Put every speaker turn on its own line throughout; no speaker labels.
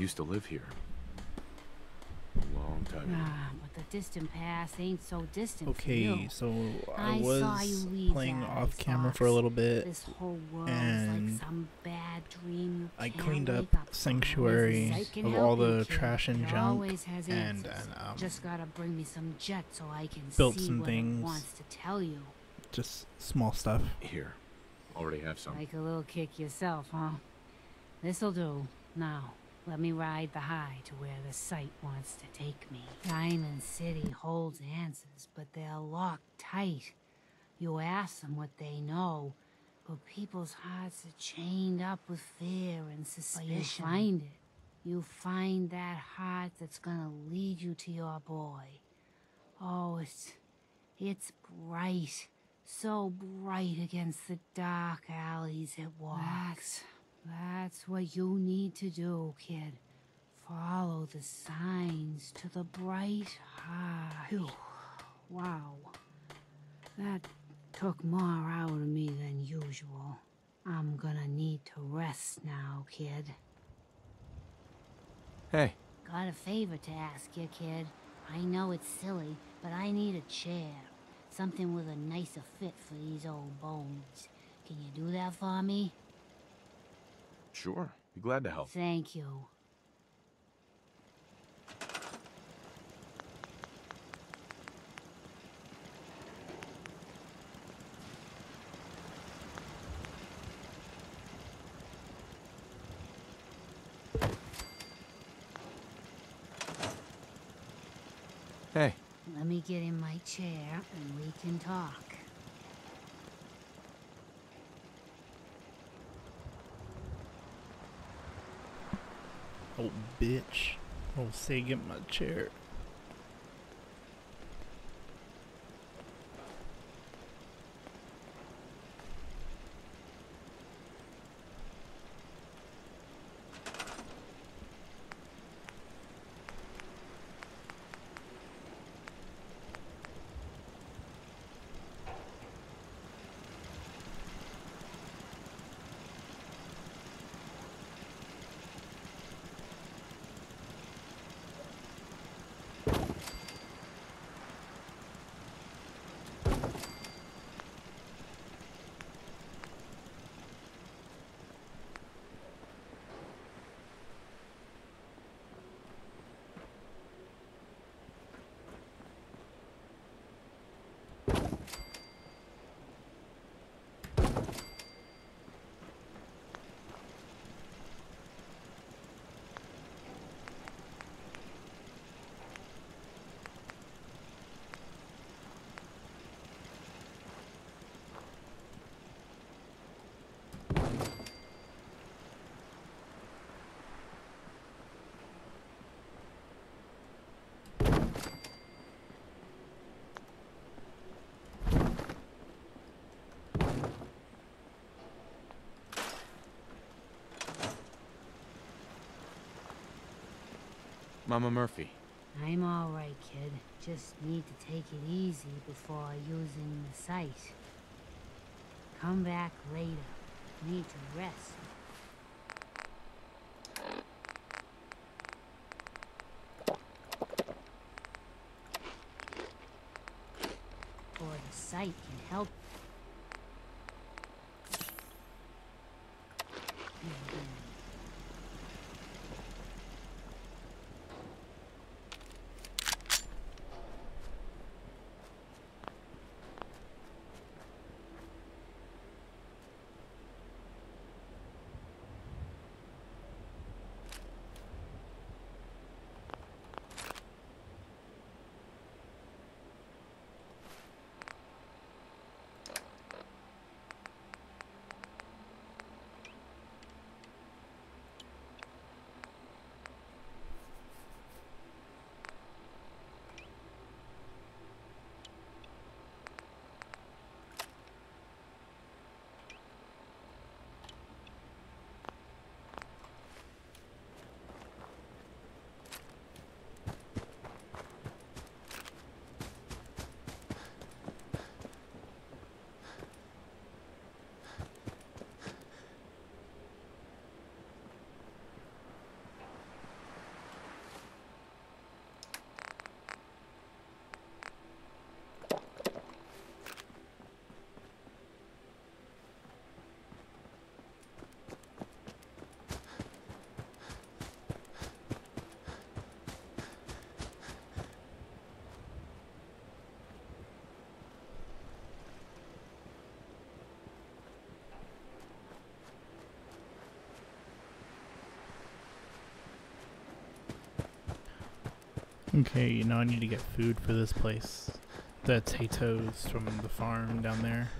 used to live here. A long time ago.
Ah, but the distant past ain't so distant
Okay,
you.
so I,
I saw you
was
leave
playing off camera for a little bit.
This whole world
and
is like some bad dream.
I cleaned up
wake up.
Sanctuary of all the
kid.
trash and
It
junk
always has
and,
answers.
and um,
Just gotta bring me some jet so I can
built
see
some
what
things.
it wants to tell you.
just small stuff.
Here. Already have some.
Like a little kick yourself, huh? This'll do. Now, let me ride the high to where the sight wants to take me. Diamond City holds answers, but they're locked tight. You ask them what they know, but people's hearts are chained up with fear and suspicion. But you find it. You find that heart that's gonna lead you to your boy. Oh, it's it's bright. So bright against the dark alleys it walks. That's, that's what you need to do, kid. Follow the signs to the bright heart. Phew. Wow. That took more out of me than usual. I'm gonna need to rest now, kid.
Hey,
Got a favor to ask you, kid. I know it's silly, but I need a chair. Something with a nicer fit for these old bones. Can you do that for me?
Sure. Be glad to help.
Thank you.
Hey,
Let me get in my chair and we can talk.
Oh, bitch. Oh, say get my chair.
Mama Murphy.
I'm alright, kid. Just need to take it easy before using the sight. Come back later. Need to rest. Or the sight can help.
Okay, now I need to get food for this place. The potatoes from the farm down there.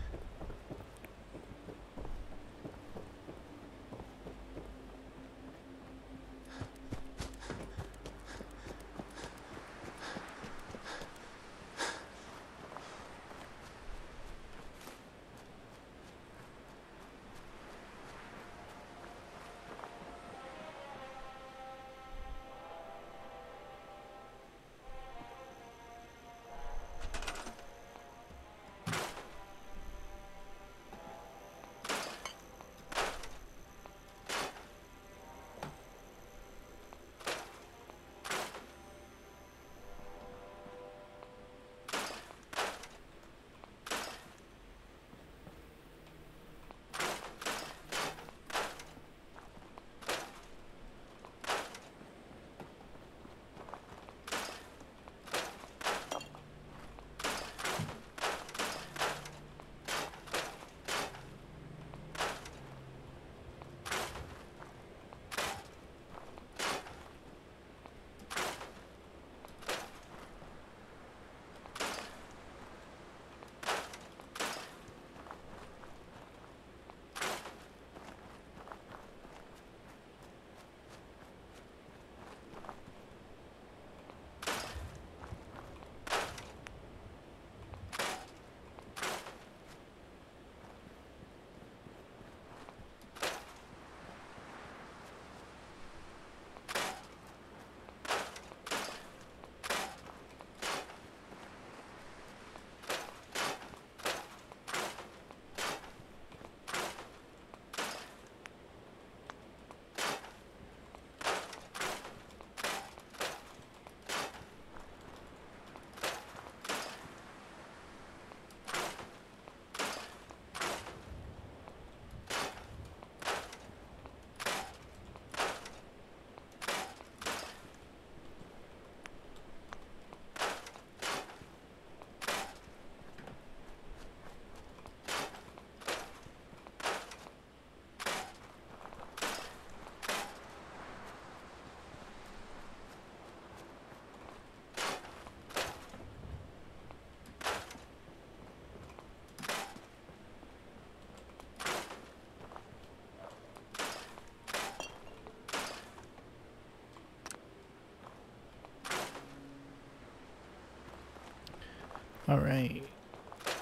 Alright.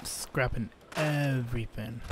Scrapping everything.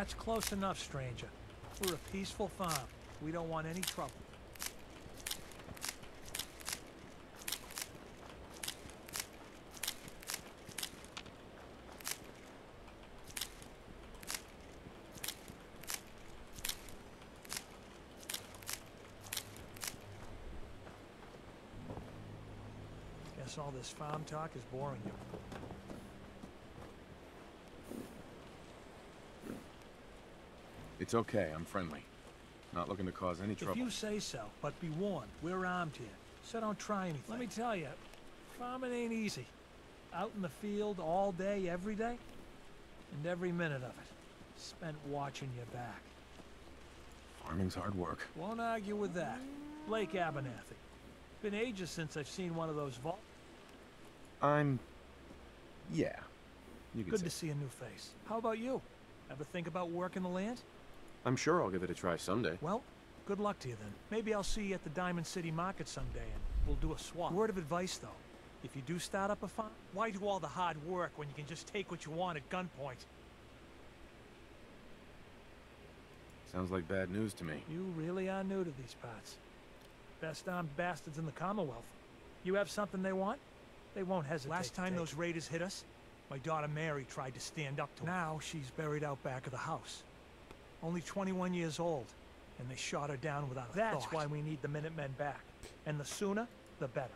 That's close enough, stranger. We're a peaceful farm. We don't want any trouble. Guess all this farm talk is boring you.
It's okay, I'm friendly. Not looking to cause any trouble.
If
trouble.
you say so, but be warned, we're armed here. So don't try anything. Let me tell you, farming ain't easy. Out in the field all day, every day, and every minute of it spent watching your back.
Farming's hard work.
Won't argue with that. Blake Abernathy. Been ages since I've seen one of those vault.
I'm... Yeah. You can
Good
say.
to see a new face. How about you? Ever think about working the land?
I'm sure I'll give it a try someday.
Well, good luck to you then. Maybe I'll see you at the Diamond City Market someday and we'll do a swap. Word of advice though. If you do start up a farm, why do all the hard work when you can just take what you want at gunpoint?
Sounds like bad news to me.
You really are new to these parts. Best armed bastards in the Commonwealth. You have something they want? They won't hesitate. Last time those raiders hit us, my daughter Mary tried to stand up to 'em. Now she's buried out back of the house. Only 21 years old, and they shot her down without a That's why we need the Minutemen back. And the sooner, the better.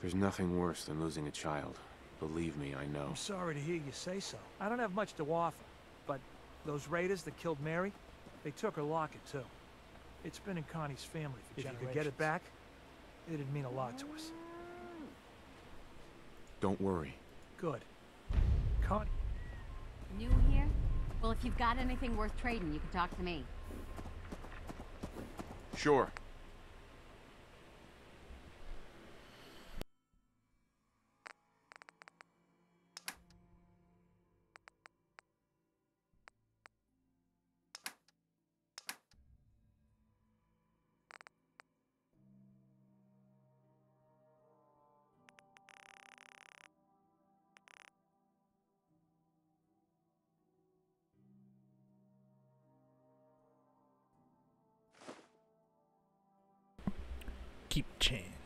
There's nothing worse than losing a child. Believe me, I know.
I'm sorry to hear you say so. I don't have much to offer, but those raiders that killed Mary, they took her locket too. It's been in Connie's family for
If you could get it
back, it'd mean a lot to us.
Don't worry.
Good. Connie,
New here? Well, if you've got anything worth trading, you can talk to me.
Sure.
Keep change.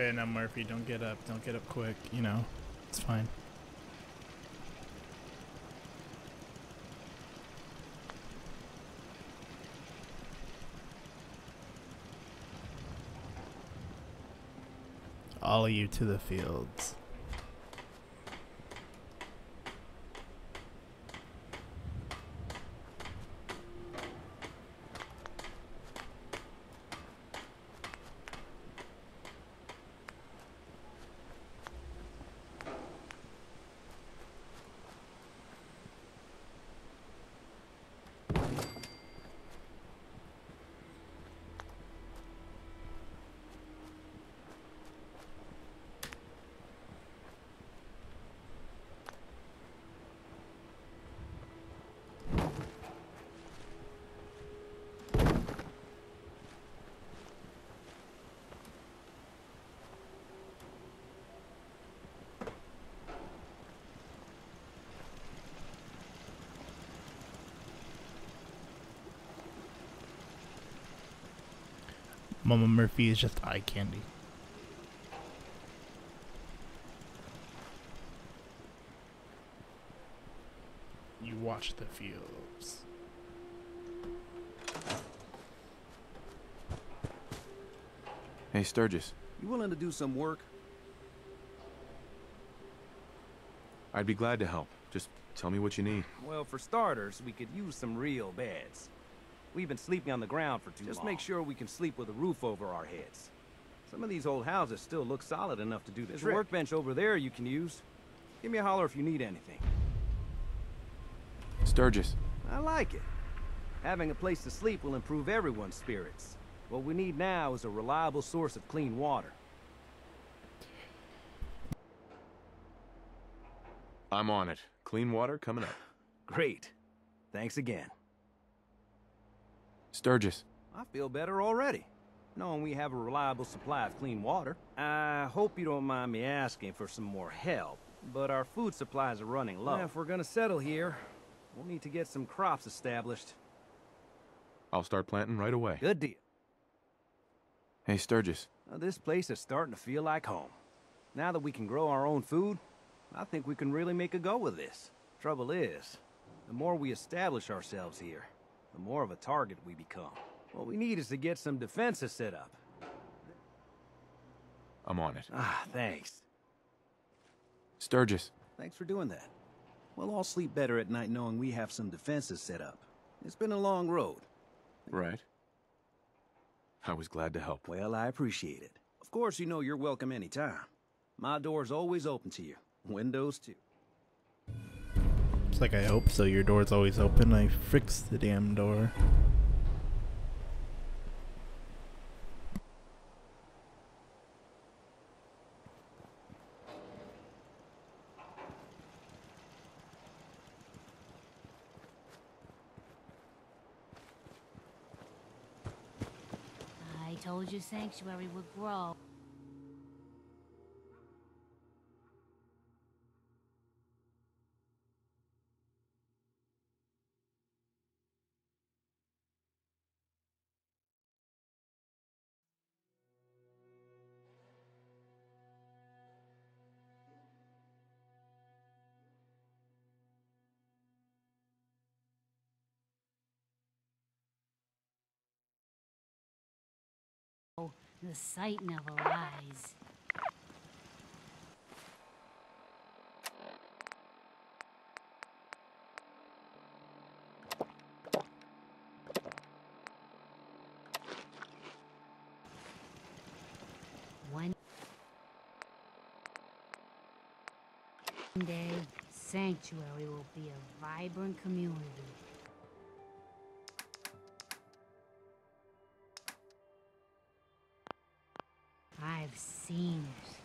Okay, now Murphy, don't get up. Don't get up quick. You know, it's fine. All of you to the fields. Mama Murphy is just eye candy. You watch the fields.
Hey, Sturgis.
You willing to do some work?
I'd be glad to help. Just tell me what you need.
Well, for starters, we could use some real beds. We've been sleeping on the ground for too Just long. make sure we can sleep with a roof over our heads. Some of these old houses still look solid enough to do the There's trick. a workbench over there you can use. Give me a holler if you need anything.
Sturgis.
I like it. Having a place to sleep will improve everyone's spirits. What we need now is a reliable source of clean water.
I'm on it. Clean water coming up.
Great. Thanks again.
Sturgis.
I feel better already, knowing we have a reliable supply of clean water. I hope you don't mind me asking for some more help, but our food supplies are running low. Yeah, if we're gonna settle here, we'll need to get some crops established.
I'll start planting right away.
Good deal.
Hey, Sturgis.
Now, this place is starting to feel like home. Now that we can grow our own food, I think we can really make a go with this. Trouble is, the more we establish ourselves here, the more of a target we become. What we need is to get some defenses set up.
I'm on it.
Ah, thanks.
Sturgis.
Thanks for doing that. We'll all sleep better at night knowing we have some defenses set up. It's been a long road.
Right. I was glad to help.
Well, I appreciate it. Of course, you know you're welcome anytime. My door's always open to you. Windows, too.
Like I hope so. Your door's always open. I fixed the damn door.
I told you Sanctuary would grow. The sight never lies. One day, Sanctuary will be a vibrant community. I've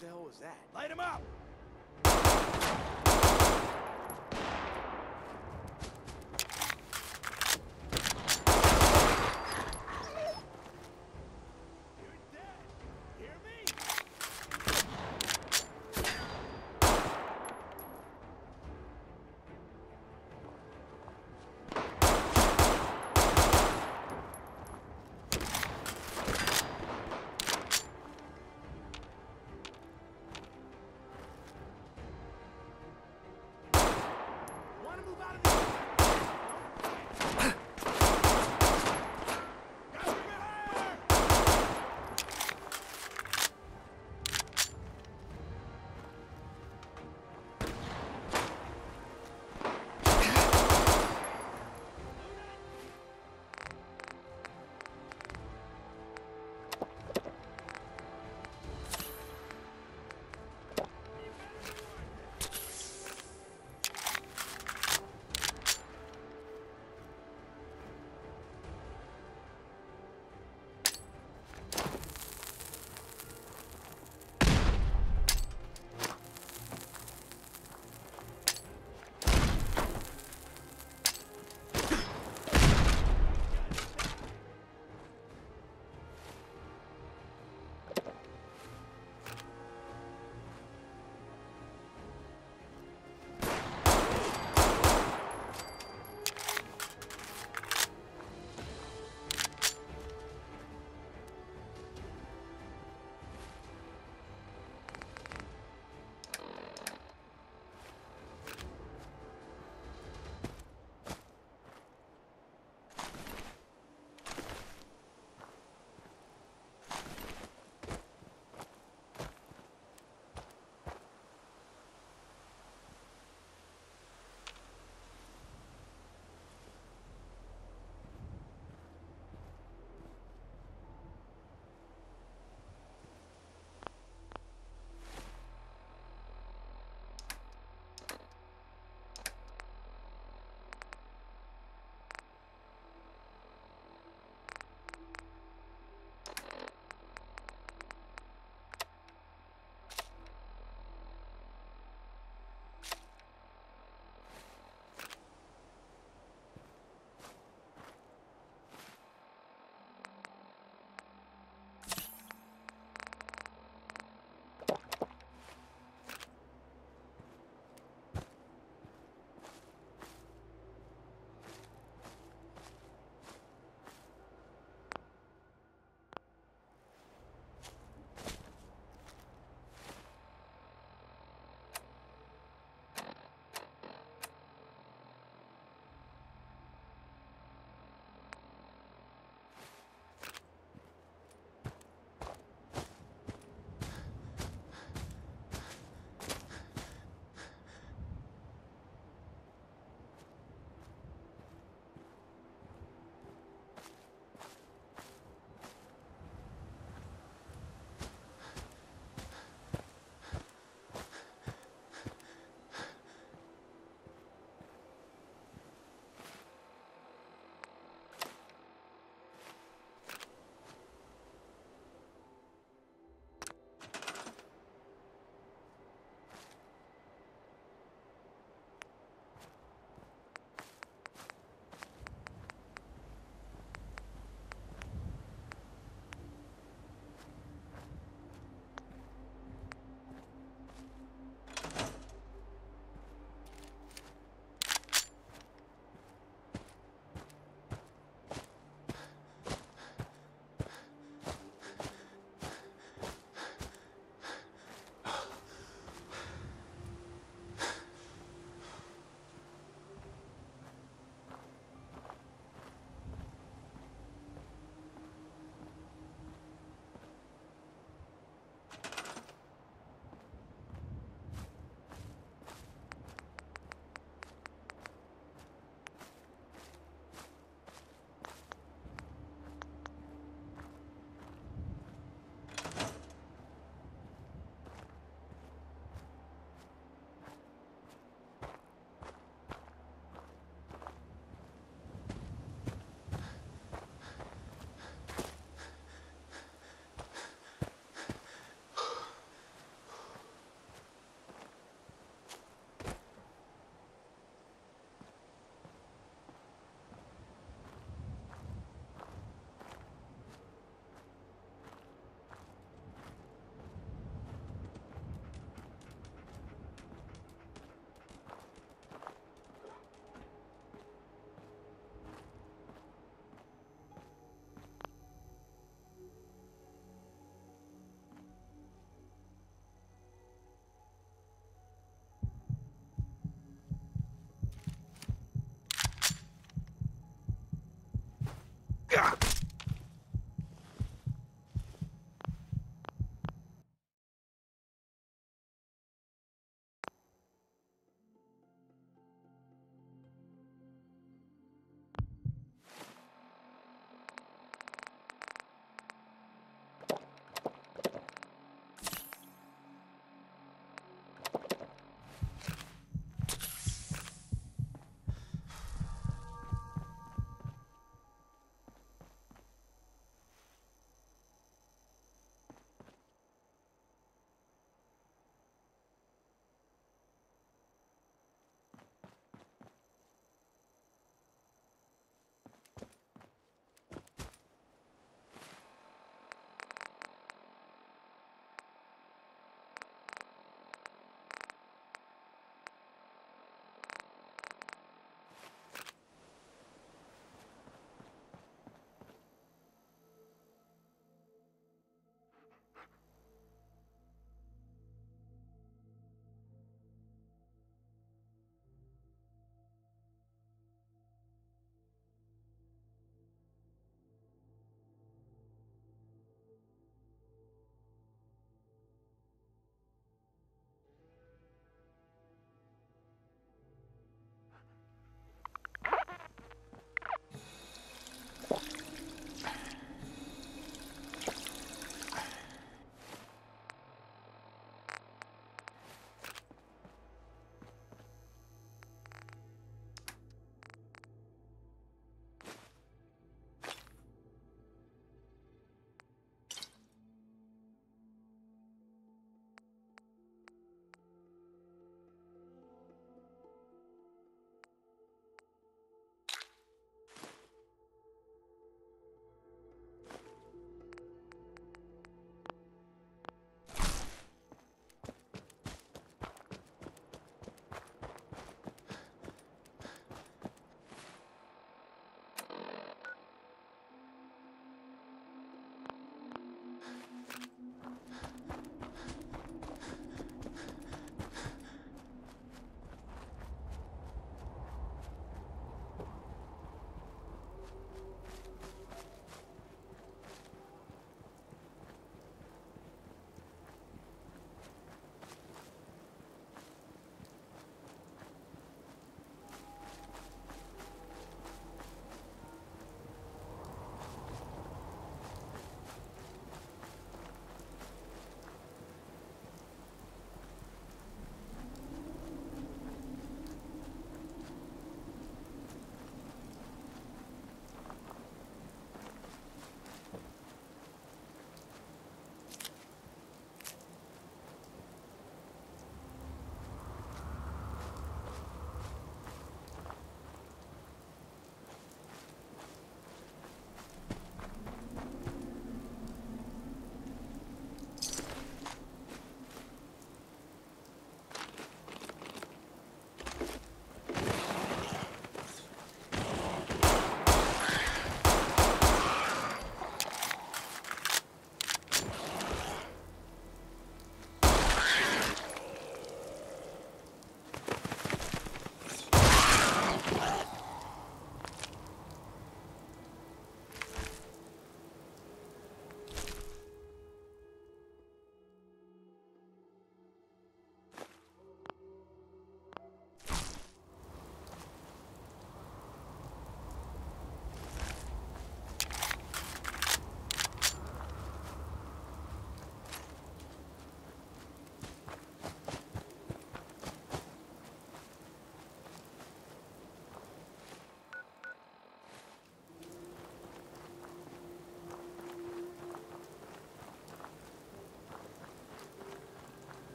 the hell
was that? Light him up! Yeah.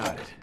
Got
it.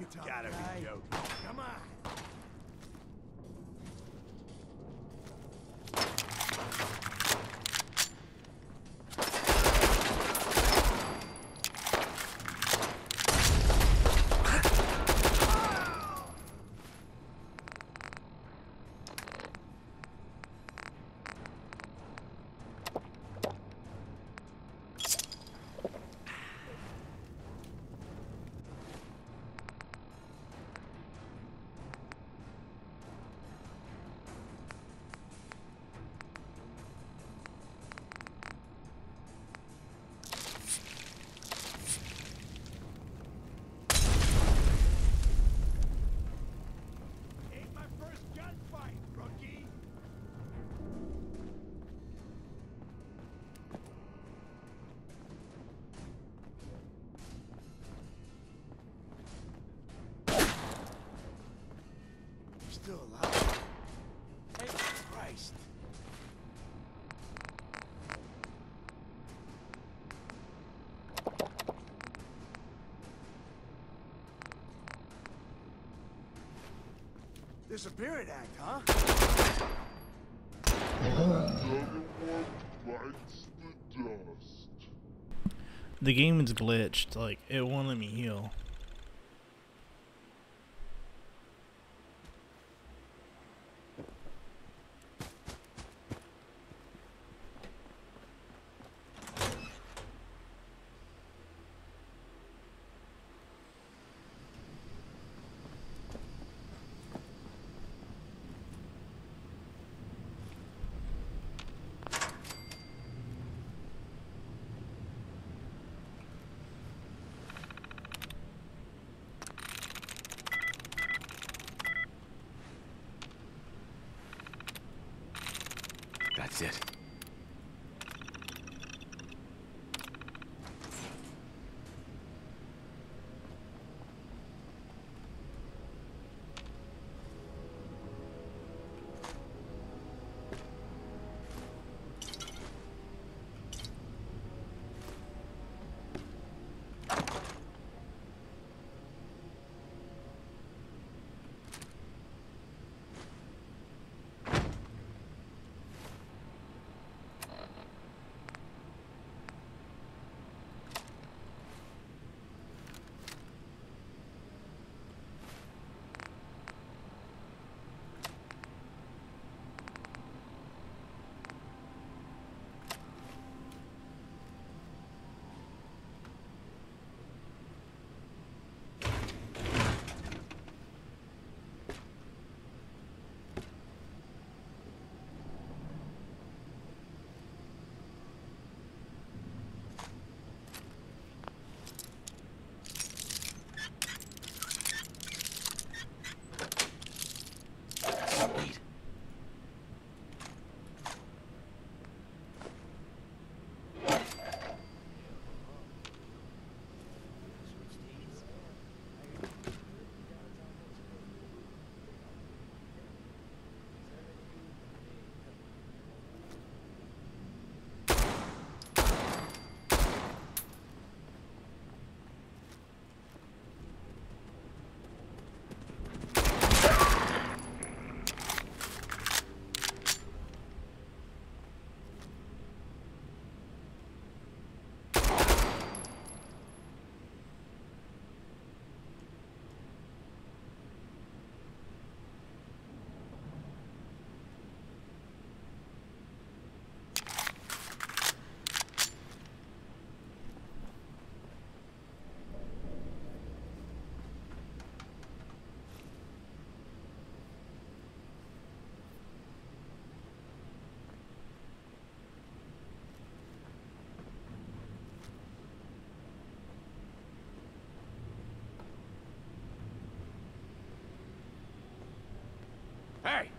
Gotta Still alive. Hey, Christ. Disappearing act, huh?
The game is glitched. Like it won't let me heal.
That's it. Hey,